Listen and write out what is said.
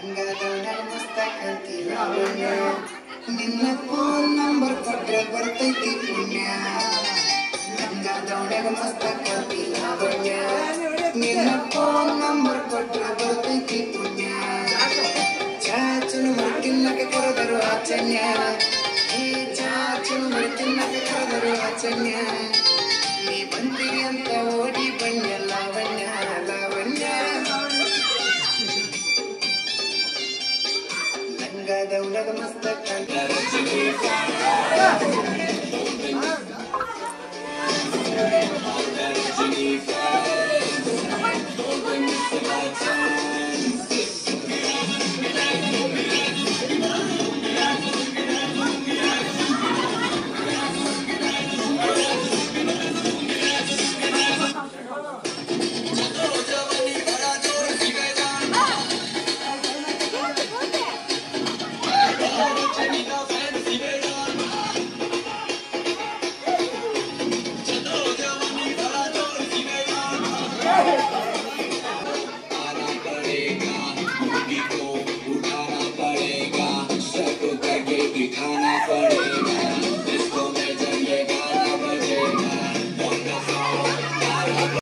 ಲಂಗದವನ ಮಸ್ತಕತಿ ಲಾವಣ್ಯ ನಿನ್ನ phone number ಕೊಟ್ರೆ ಬರ್ತೈತಿ ಪುಣ್ಯ ಲಂಗದವನ ಮಸ್ತಕತಿ ಲಾವಣ್ಯ ನಿನ್ನ ಫೋನ್ ನಂಬರ್ ಕೊಟ್ರೆ ಬರ್ತೈತಿ ಪುಣ್ಯ ಚಾಚನು ಮರಿ ತಿನ್ನಕ್ಕೆ ಕರೆದರು ಆಚನ್ಯ ಈ ಚಾಚನು ಮರಿ ತಿನ್ನಕ್ಕೆ ಕರೆದರು ಆಚನ್ಯ का दौलत मस्त Don't bring me to my. you count out for me.